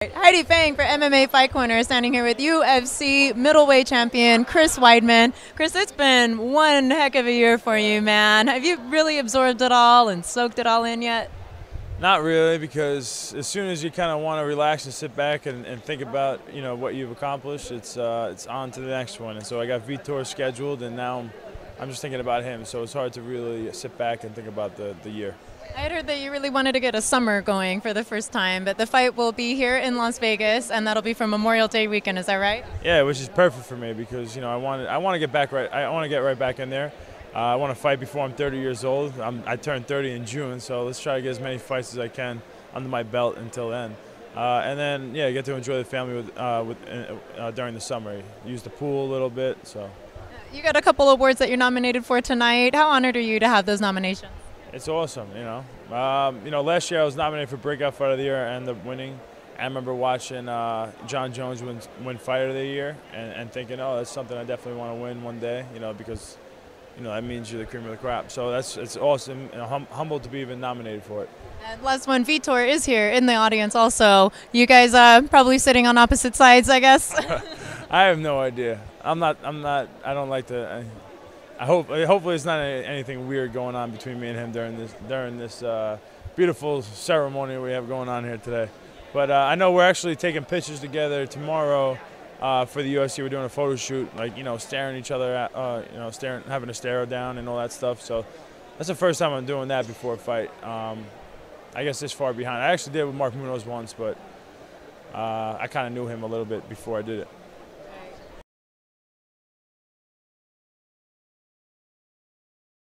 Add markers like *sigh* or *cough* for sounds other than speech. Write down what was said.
Heidi Fang for MMA Fight Corner, standing here with UFC middleweight champion Chris Weidman. Chris, it's been one heck of a year for you, man. Have you really absorbed it all and soaked it all in yet? Not really, because as soon as you kind of want to relax and sit back and, and, think about you know what you've accomplished, it's uh, it's on to the next one. And so I got Vitor scheduled, and now I'm, I'm just thinking about him. So it's hard to really sit back and think about the, the year. I had heard that you really wanted to get a summer going for the first time, but the fight will be here in Las Vegas, and that'll be for Memorial Day weekend. Is that right? Yeah, which is perfect for me because you know I want I want to get back right. I want to get right back in there. Uh, I want to fight before I'm 30 years old. I'm, i turned 30 in June, so let's try to get as many fights as I can under my belt until then. Uh, and then, yeah, get to enjoy the family with, uh, with uh, during the summer. Use the pool a little bit. So. You got a couple awards that you're nominated for tonight. How honored are you to have those nominations? It's awesome, you know. Um, you know, last year I was nominated for Breakout Fighter of the Year and the winning. I remember watching uh, Jon Jones win, win Fighter of the Year and, and thinking, oh, that's something I definitely want to win one day, you know, because you know that means you're the cream of the crop. So that's it's awesome and hum- humbled to be even nominated for it. And last one, Vitor is here in the audience also. You guys uh, probably sitting on opposite sides, I guess. *laughs* I have no idea. I'm not. I'm not. I don't like to. I, I hope. Hopefully, it's not anything weird going on between me and him during this during this uh, beautiful ceremony we have going on here today. But uh, I know we're actually taking pictures together tomorrow uh, for the UFC. We're doing a photo shoot, like you know, staring each other at, uh, you know, staring, having a stare down and all that stuff. So that's the first time I'm doing that before a fight. Um, I guess this far behind. I actually did with Mark Munoz once, but uh, I kind of knew him a little bit before I did it.